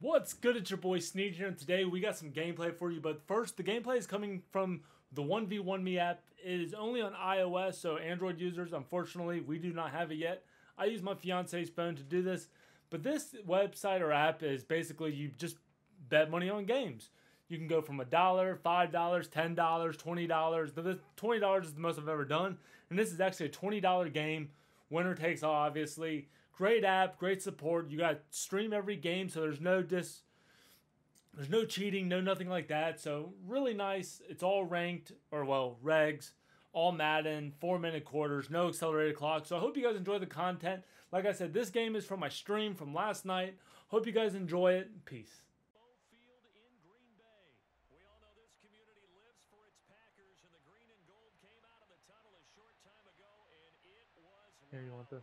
What's good? It's your boy Sneed here, and today we got some gameplay for you. But first, the gameplay is coming from the 1v1me app. It is only on iOS, so Android users, unfortunately, we do not have it yet. I use my fiance's phone to do this, but this website or app is basically you just bet money on games. You can go from a dollar, five dollars, ten dollars, twenty dollars. The twenty dollars is the most I've ever done, and this is actually a twenty dollar game. Winner takes all, obviously. Great app, great support. You got stream every game, so there's no dis, there's no cheating, no nothing like that. So really nice. It's all ranked or well regs, all Madden, four minute quarters, no accelerated clock. So I hope you guys enjoy the content. Like I said, this game is from my stream from last night. Hope you guys enjoy it. Peace. Here, you want this?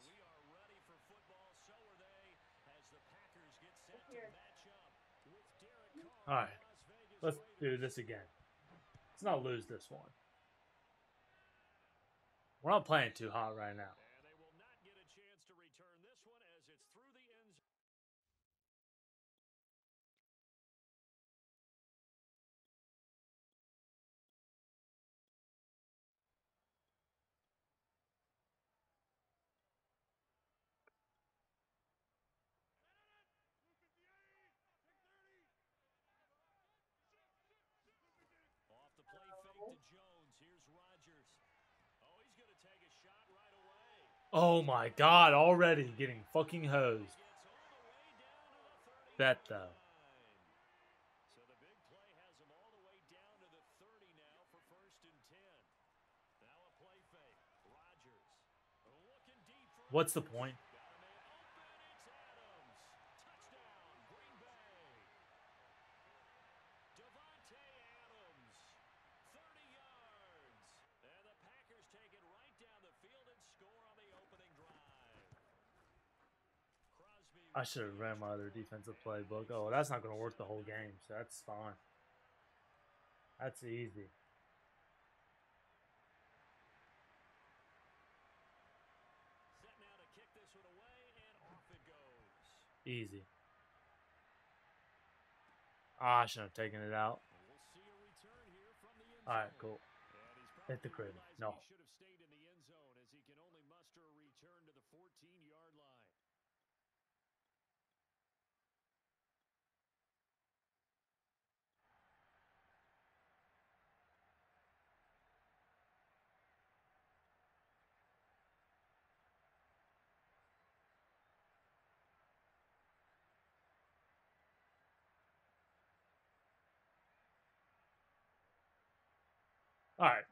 All right, let's do this again. Let's not lose this one. We're not playing too hot right now. Oh my god, already getting fucking hosed. Bet though. What's the point? I should have ran my other defensive playbook. Oh, that's not going to work the whole game, so that's fine. That's easy. Easy. Ah, I shouldn't have taken it out. Alright, cool. Hit the crib. No. All right.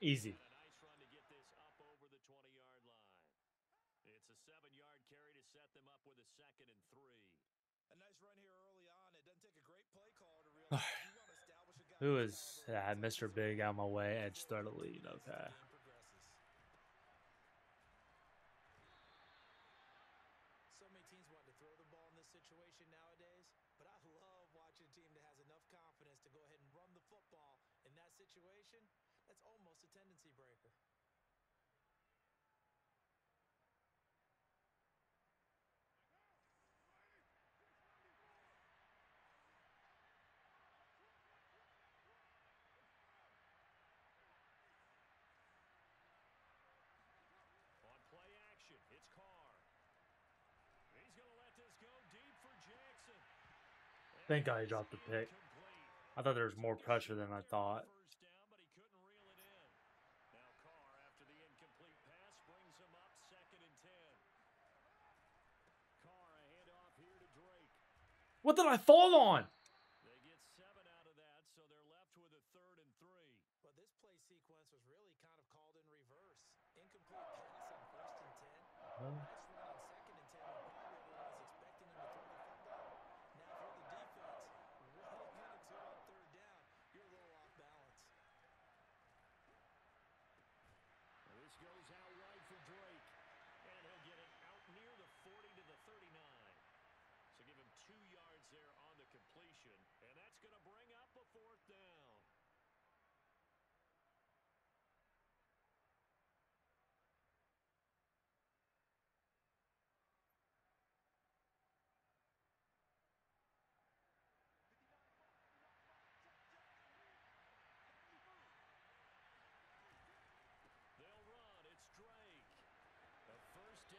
Easy. It's a seven-yard carry to set them up with a second and three. A nice run here early on. It doesn't take a great play call to realize Who is uh, Mr. Big out my way? Edge start a team that has enough confidence to go ahead and run the football in that situation. That's almost a tendency Okay. Thank God he dropped the pick. I thought there was more pressure than I thought. What did I fall on? They get seven out of that, so they're left with a third and three. But this play sequence was really kind of called in reverse. Incomplete pass on first and ten. Huh? completion, and that's going to bring up a fourth down.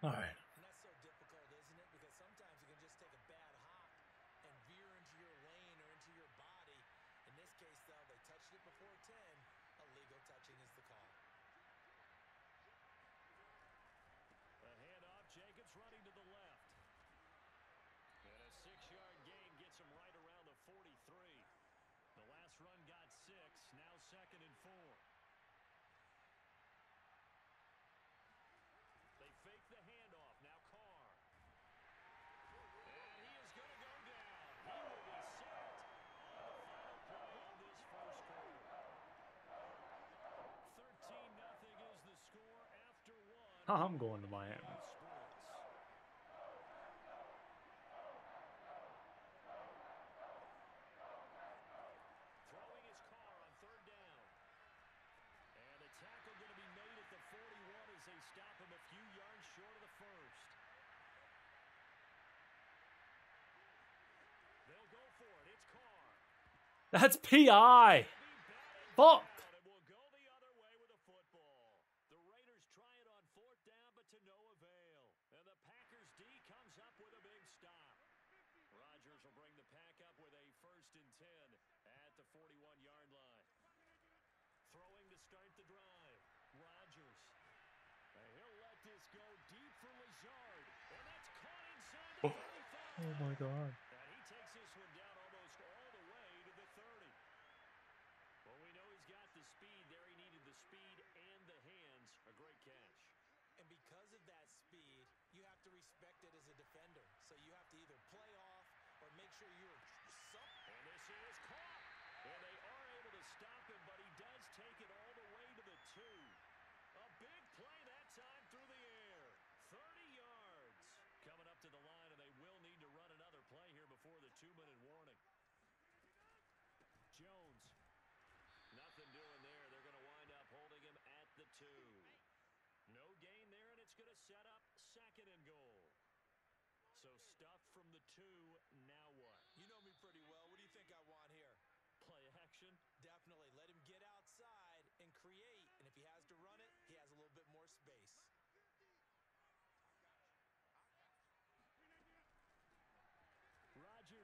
All right. And that's so difficult, isn't it? Because sometimes it can just take a bad hop and veer into your lane or into your body. In this case, though, they touched it before 10. Illegal touching is the call. A handoff. Jacobs running to the left. And a six-yard gain gets him right around the 43. The last run got six. Now second and four. I'm going to Miami. That's PI. Fuck. Oh my god. And he takes this one down almost all the way to the 30. Well, we know he's got the speed there. He needed the speed and the hands. A great catch. And because of that speed, you have to respect it as a defender. So you have to either play off or make sure you're some. And this is caught. And they are able to stop him, but he does take it all the way to the two. A big play that time through the air. 30 yards. Coming up to the line play here before the two-minute warning. Jones. Nothing doing there. They're going to wind up holding him at the two. No gain there, and it's going to set up second and goal. So stuff from the two. Now what? You know me pretty well. What do you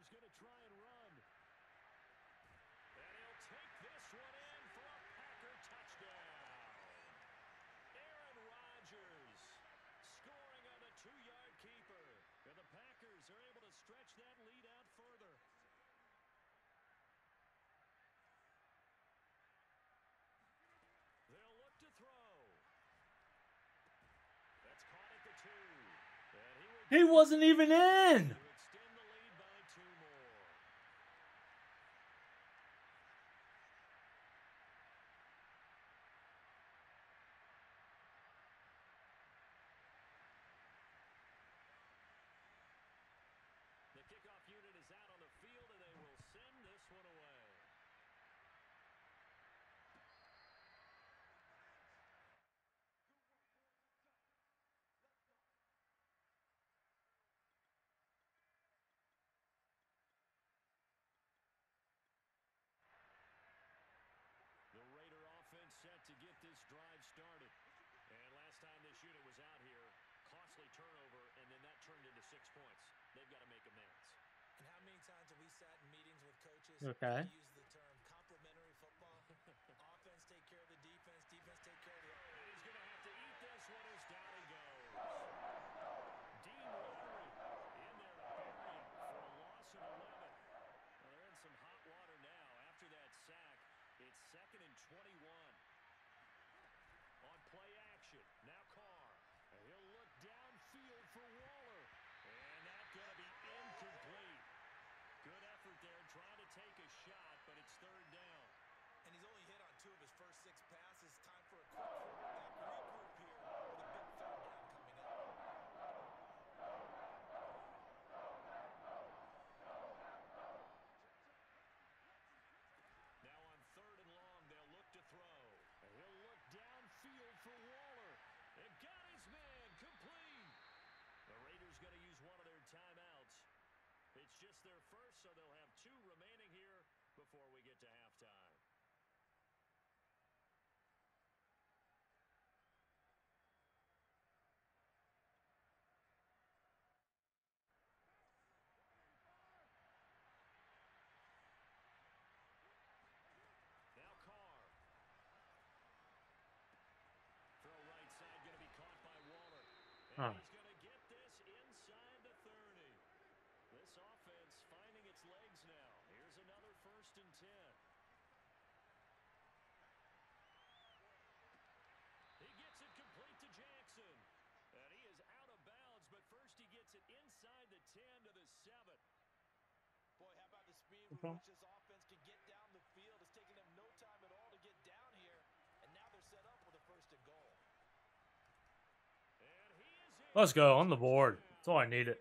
He's going to try and run. And he'll take this one in for a Packer touchdown. Aaron Rodgers scoring on a two-yard keeper. And the Packers are able to stretch that lead out further. They'll look to throw. That's caught at the two. He wasn't even in. started. And last time this unit was out here, costly turnover, and then that turned into six points. They've got to make amends. And how many times have we sat in meetings with coaches okay. so they'll have two remaining here before we get to halftime. Now Carr. Throw right side going to be caught by Waller. Oh, and ten. He gets it complete to Jackson. And he is out of bounds, but first he gets it inside the 10 to the 7. Boy, how about the speed with which this offense can get down the field? It's taking them no time at all to get down here. And now they're set up with a first and goal. Let's go on the board. That's all I needed.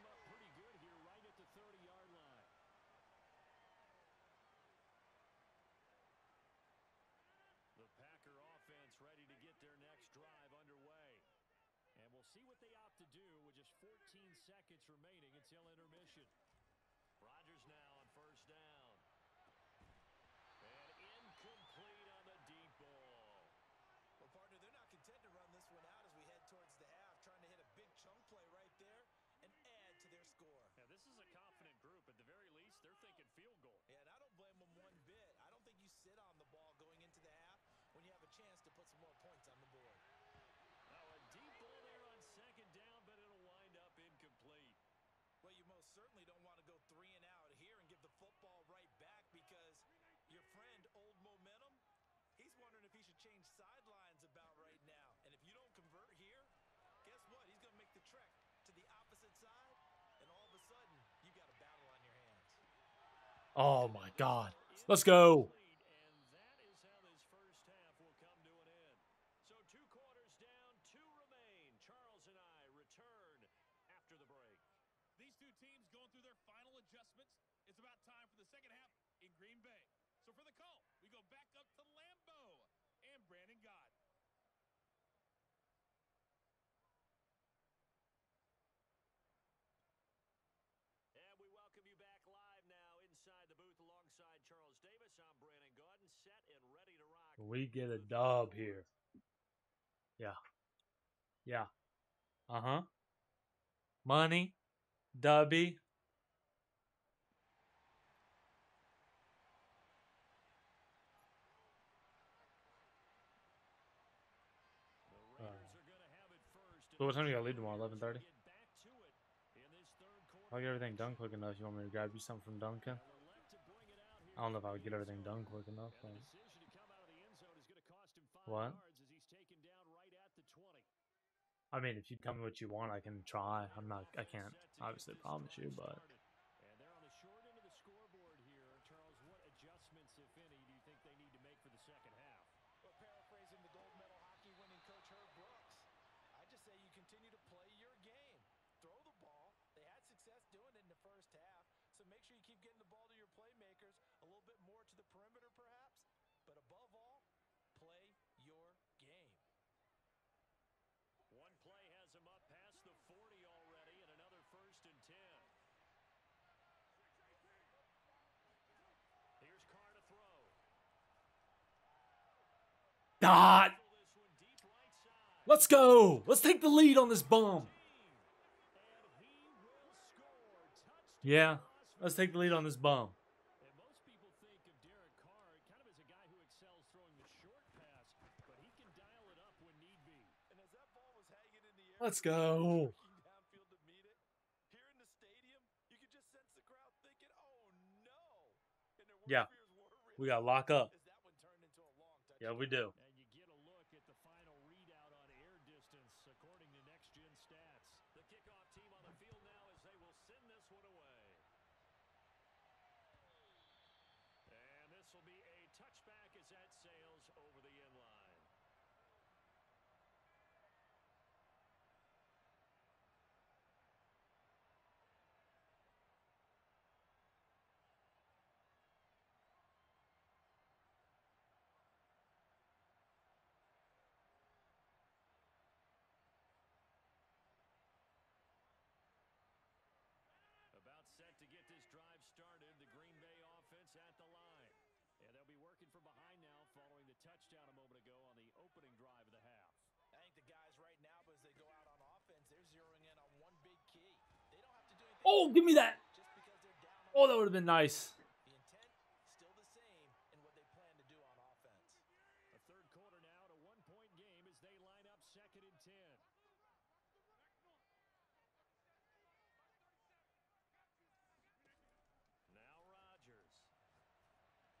minutes remaining until intermission. Rodgers now on first down. And incomplete on the deep ball. Well, partner, they're not content to run this one out as we head towards the half, trying to hit a big chunk play right there and add to their score. Yeah, this is a confident group. At the very least, they're thinking field goal. Yeah, and I don't blame them one bit. I don't think you sit on the ball going into the half when you have a chance to put some more points on the board. Well, you most certainly don't want to go three and out here and give the football right back because your friend, Old Momentum, he's wondering if he should change sidelines about right now. And if you don't convert here, guess what? He's going to make the trek to the opposite side, and all of a sudden, you got a battle on your hands. Oh my God. Let's go. Incomplete, And that is how this first half will come to an end. So two quarters down, two remain. Charles and I return after the break. These two teams going through their final adjustments. It's about time for the second half in Green Bay. So for the call, we go back up to Lambeau and Brandon Gaudin. And we welcome you back live now inside the booth alongside Charles Davis. I'm Brandon Gaudin, set and ready to rock. We get a dub here. Yeah. Yeah. Uh huh. Money. Dubby. The Raiders are gonna have it first. So what time you gotta leave tomorrow? 11:30? get back to it in this third quarter. I'll get everything done quick enough. You want me to grab you something from Dunkin'? They'll elect to bring it out here I don't know if I from would get everything done quick enough. And But... the I mean, if you tell me what you want, I can try. I'm not. I can't obviously promise you, but And they're on the short end of the scoreboard here. Charles, what adjustments, if any, do you think they need to make for the second half? Well, paraphrasing the gold medal hockey winning coach Herb Brooks, I just say you continue to play your game. Throw the ball. They had success doing it in the first half, so make sure you keep getting the ball to your playmakers a little bit more to the perimeter, perhaps. But above all, play your game. One play has him up past the 40 already, and another first and 10. Here's Carr to throw. God, let's go. Let's take the lead on this bomb. Yeah, let's take the lead on this bomb. And most people think of Derek Carr kind of as a guy who excels throwing the short pass, but he can dial it up when need be. And as that ball was hanging in the air, Let's go. streaking downfield to meet it, here in the stadium, you could just sense the crowd thinking, "Oh no!" Oh, and their Yeah, worst fears were We got to lock up. as that one turned into a long touchdown. Yeah, we do. And you get a look at the final readout on air distance according to Next Gen Stats. The kickoff team on the field now as they will send this one away. And this will be a touchback as that sails over the end line. About set to get this drive started. The Green Bay offense at the line. And they'll be working from behind now following the touchdown a moment ago on the opening drive of the half. I think the guys right now, as they go out on offense, they're zeroing in on one big key. They don't have to do anything. Oh, give me that. Just because they're down on Oh, that would have been nice. The intent still the same in what they plan to do on offense. A third quarter now to one-point game as they line up second and ten. Now Rodgers. Oh, messing with fire. Marquez Valdes Scantling. And they'll get it up just short of the 45 at the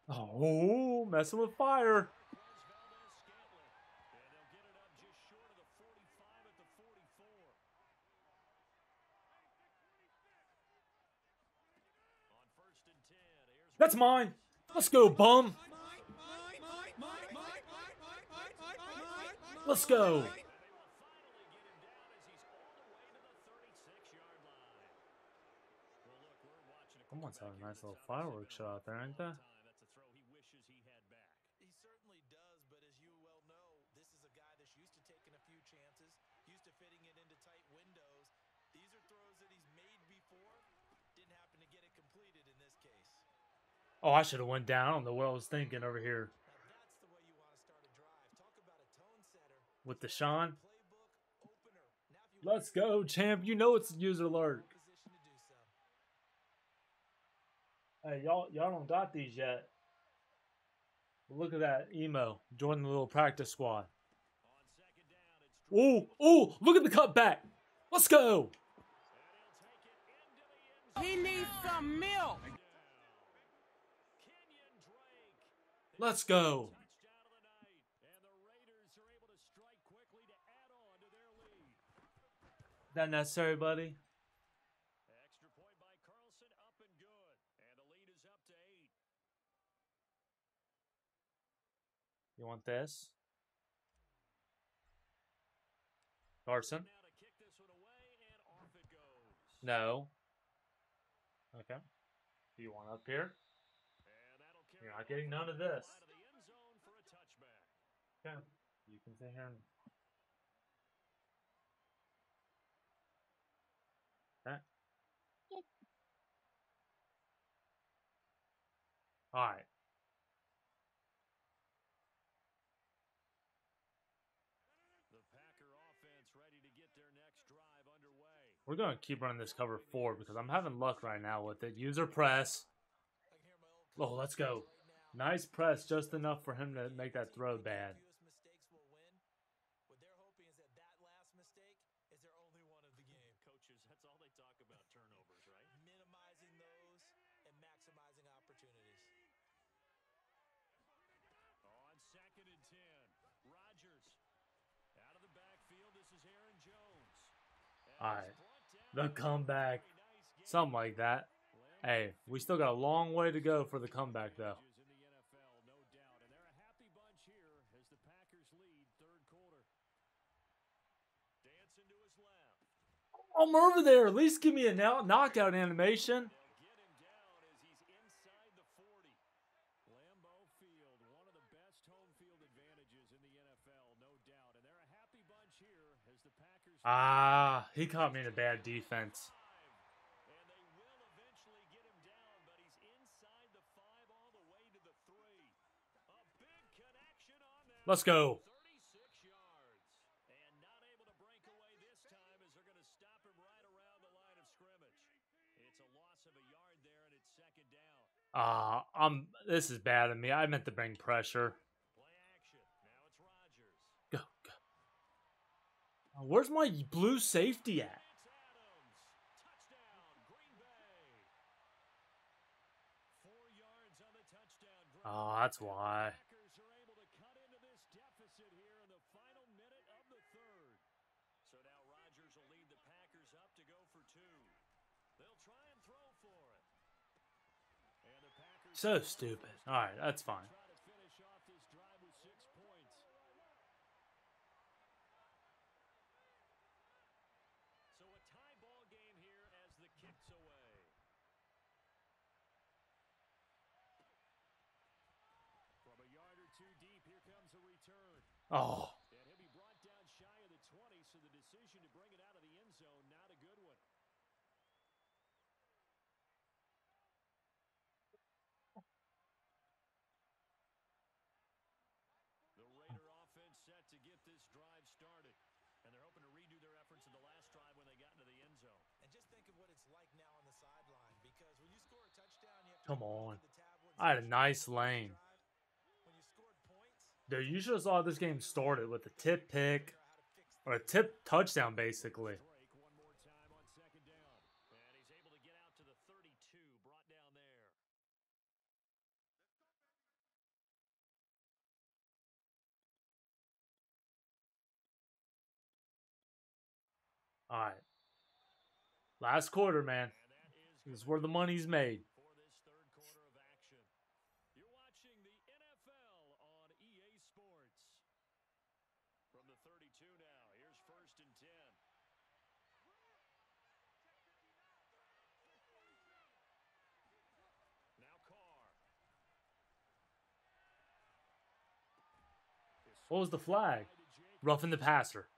44. On first and 10, here's That's mine. Let's go, bum. Let's go. And they will finally get him down as he's all the way to the 36-yard line. Well, look, we're watching a Someone's having a nice little fireworks show out there, ain't long there? time. That's a throw he wishes he had back. He certainly does, but as you well know, this is a guy that's used to taking a few chances, used to fitting it into tight windows. These are throws that he's made before. Didn't happen to get it completed in this case. Oh, I should have went down. I don't know what I was thinking over here with the Sean. Let's go, champ. You know it's user alert. Hey, y'all, y'all don't got these yet. Look at that emo. Join the little practice squad. Ooh, ooh, look at the cutback. Let's go. He needs some milk. Let's go. Touchdown of the night. And the Raiders are able to strike quickly to add on to their go. That necessary, buddy? Extra point by Carlson, up and good. And the lead is up to eight. You want this? Carson? This away. No. Okay. Do you want up here? And that'll carry You're not getting none of this. of the end zone for a touchback. Okay. You can sit here and. Okay. All right. The Packer offense ready to get their next drive underway. We're going to keep running this cover four because I'm having luck right now with it. User press. I can hear my old Oh, let's go. Nice press, just enough for him to make that throw bad. That's all they talk about turnovers, right? Minimizing those and maximizing opportunities. On second and ten, Rodgers out of the backfield. This is Aaron Jones. All right. The comeback. Something like that. Hey, we still got a long way to go for the comeback, though. In the NFL, no doubt. And they're a happy bunch here as the Packers lead third quarter. Dancing to his left. I'm over there. At least give me a knockout animation. Ah, he caught me in a bad the it's second down. Ah, I'm. This is bad of me. I meant to bring pressure. Play action. Now it's Rodgers. Go, go. Uh, Where's my blue safety at? That's Adams. Touchdown, Green Bay. Four yards on the touchdown. Green Oh, Bay. that's And the why. Packers are able to cut into this deficit here in the final minute of the third. So now Rodgers will lead the Packers up to go for two. They'll try and throw for it. And the Packers So stupid. All right, that's fine. So a tie ball game here as the kicks away. From a yard or two deep, here comes a return. Oh, And he'll be brought down shy of the 20, so the decision to bring it out of the end zone, not a good one. The Raider offense set to get this drive started. And they're hoping to redo their efforts in the last drive when they got into the end zone. And just think of what it's like now on the sideline because when you score a touchdown, you have to Come on. the I had a nice lane. When you scored points, dude, you should have saw this game started with a tip pick figure out how to fix or a tip touchdown, basically. Drake one more time on second down. And he's able to get out to the 32, brought down there. All Last quarter, man. This is where the money's made. for this third quarter of action. You're watching the NFL on EA Sports. From the 32 now, here's first and 10. Now Carr. What was the flag? Roughing the passer.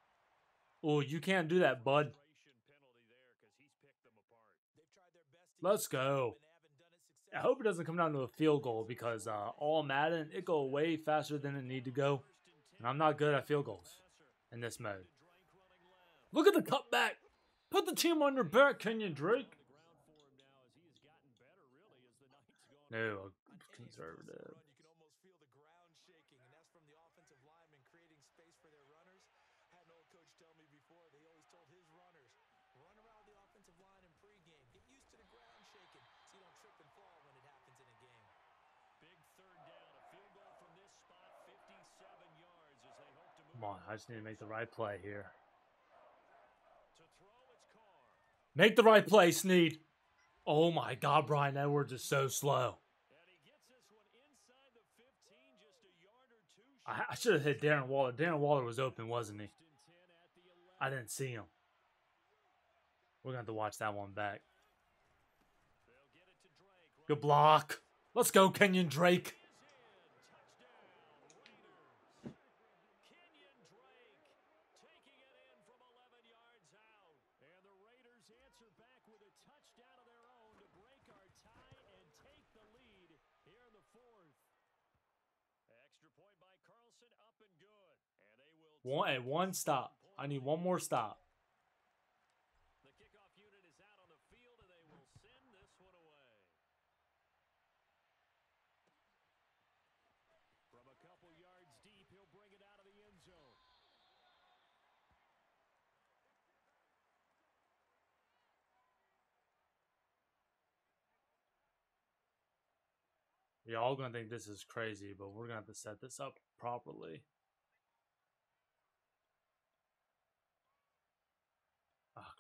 Oh, you can't do that, bud. Penalty there 'cause he's picked them apart. They've tried their best to Let's go. and haven't done it I hope it doesn't come down to a field goal because uh, all Madden it go way faster than it need to go, and I'm not good at field goals in this mode. Look at the cutback. Put the team on your back, Kenyon Drake. No, conservative. You can almost feel the ground shaking, and that's from the offensive linemen creating space for their runners. I had an old coach tell me before they always told his runners, run around the offensive line in pregame. Get used to the ground shaking so you don't trip and fall when it happens in a game. Big third down, a field goal from this spot, 57 yards as they hope to move Come on, I just need to make the right play here. to throw. It's Carr. Make the right play, Sneed. Oh my God, Bryan Edwards is so slow. And he gets this one inside the 15, just a yard or two I, I should have hit Darren Waller. Darren Waller was open, wasn't he? First and 10 at the 11. I didn't see him. We're gonna have to watch that one back. They'll get it to Drake. Good block. Let's go, Kenyon Drake. Touchdown, Raiders. Kenyon Drake taking it in from 11 yards out. And the Raiders answer back with a touchdown of their own to break our tie and take the lead here in the fourth. Extra point by Carlson, up and good. And they will One, take hey, one this stop. seven-point I need lead. one more stop. The kickoff unit is out on the field, and they will send this one away. From a couple yards deep, he'll bring it out of the end zone. You're all gonna think this is crazy, but we're gonna have to set this up properly.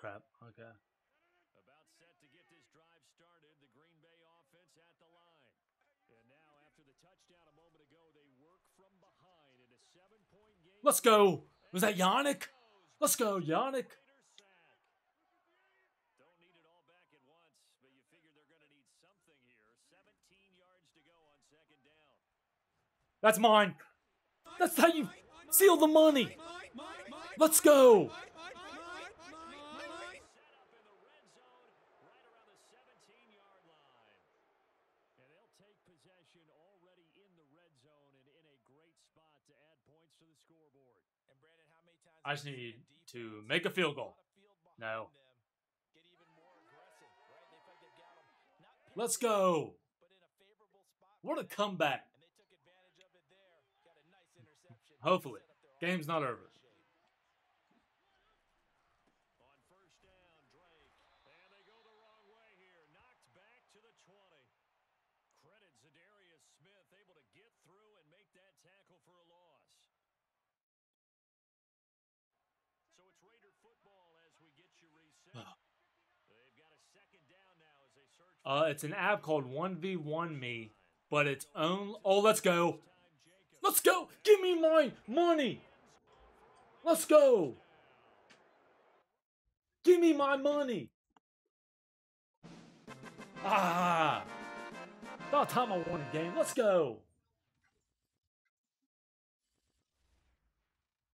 Crap. Okay. About set to get this drive started, the Green Bay offense at the line. And now, after the touchdown a moment ago, they work from behind in a seven-point game. Let's go. Was that Yannick? Let's go, Yannick. Don't need it all back at once, but you figure they're going to need something here. 17 yards to go on second down. That's mine. That's how you seal the money. Let's go. Set up in the red zone, right around the 17-yard line. And they'll take possession already in the red zone and in a great spot to add points to the scoreboard. And Brandon, how many times I just need to make a field goal. lot Let's go. Get even more aggressive, right? They felt they've got 'em not Let's pinned go. but in a favorable spot What a for them. comeback. And they took advantage of it there. Got a nice interception. Hopefully. Set up their Game's not offense in over. good shape. On first down, Drake. And they go the wrong way here. Knocked back to the 20. Credit Za'Darius Smith able to get through and make that tackle for a loss. So it's Raider football as we get you reset. They've got a second down now as they search for Uh, it's an app called 1v1 Me, but it's own. Oh, let's go. Let's go. Give me my money. Let's go. Give me my money. Ah. About time I won a game. Let's go.